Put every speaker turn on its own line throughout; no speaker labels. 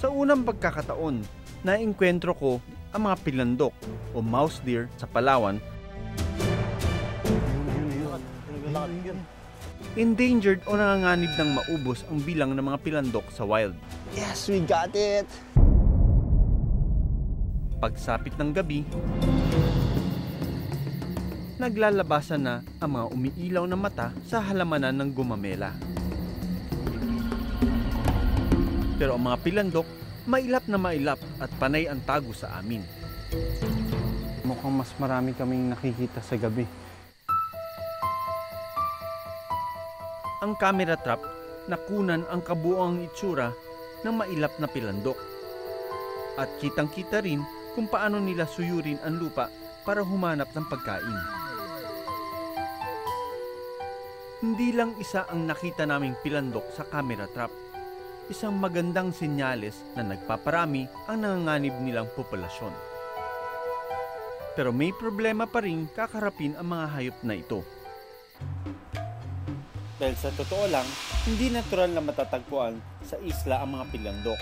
Sa unang pagkakataon, naengkwentro ko ang mga pilandok o mouse deer sa Palawan endangered o nanganganib ng maubos ang bilang ng mga pilandok sa wild.
Yes, we got it!
Pagsapit ng gabi, naglalabasan na ang mga umiilaw na mata sa halamanan ng gumamela. Pero ang mga pilandok, mailap na mailap at panay ang tago sa amin. Mukhang mas marami kaming nakikita sa gabi. Ang camera trap nakunan ang kabuoang itsura ng mailap na pilandok. At kitang-kita rin kung paano nila suyurin ang lupa para humanap ng pagkain. Hindi lang isa ang nakita naming pilandok sa camera trap. Isang magandang senyales na nagpaparami ang nanganganib nilang populasyon. Pero may problema pa rin kakarapin ang mga hayop na ito. Dahil sa totoo lang, hindi natural na matatagpuan sa isla ang mga pilandok.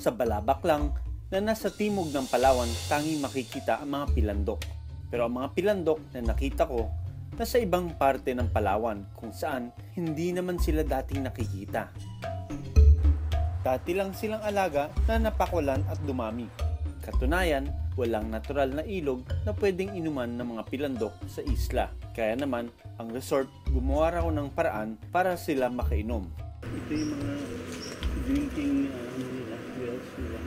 Sa balabak lang na nasa timog ng Palawan tanging makikita ang mga pilandok. Pero ang mga pilandok na nakita ko nasa ibang parte ng Palawan kung saan hindi naman sila dating nakikita. Dati lang silang alaga na napakulan at dumami. Katunayan, walang natural na ilog na pwedeng inuman ng mga pilandok sa isla. Kaya naman, ang resort gumawa raw ng paraan para sila makainom. Ito yung mga drinking uh, nila, wells nila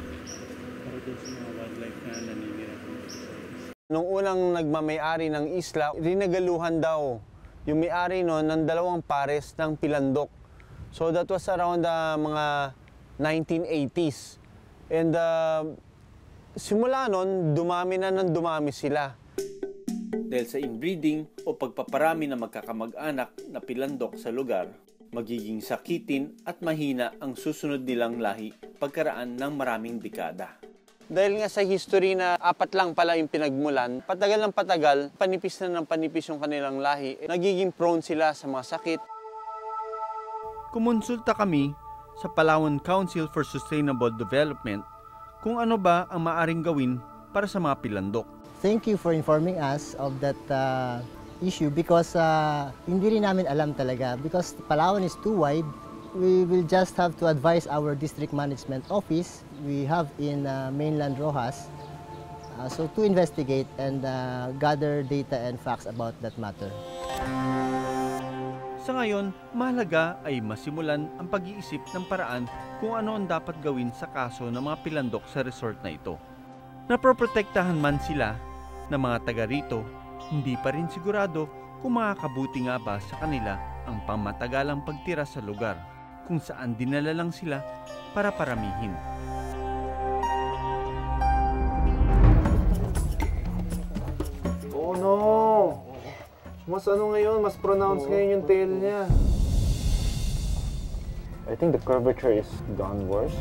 para doon sa mga wildlife na naninira
Nung unang nagmamayari ng isla, rinagaluhan daw yung may-ari no, ng dalawang pares ng pilandok. So that was around the mga 1980s. And uh, simula nun, dumami na ng dumami sila.
Dahil sa inbreeding o pagpaparami ng magkakamag-anak na pilandok sa lugar, magiging sakitin at mahina ang susunod nilang lahi pagkaraan ng maraming dekada.
Dahil nga sa history na apat lang pala yung pinagmulan, patagal ng patagal, panipis na ng panipis yung kanilang lahi, nagiging prone sila sa mga sakit.
Kumonsulta kami sa Palawan Council for Sustainable Development kung ano ba ang maaring gawin para sa mga pilandok.
Thank you for informing us of that uh, issue because uh, hindi rin namin alam talaga because Palawan is too wide. We will just have to advise our district management office we have in uh, mainland Rojas uh, so to investigate and uh, gather data and facts about that matter.
Sa ngayon, mahalaga ay masimulan ang pag-iisip ng paraan kung ano ang dapat gawin sa kaso ng mga pilandok sa resort na ito. Naproprotektahan man sila ng mga taga rito, hindi pa rin sigurado kung makakabuti nga ba sa kanila ang pamatagalang pagtira sa lugar kung saan dinala lang sila para paramihin.
Oh no! Mas ano ngayon, mas pronounced ngayon yung tail niya.
I think the curvature is gone worse.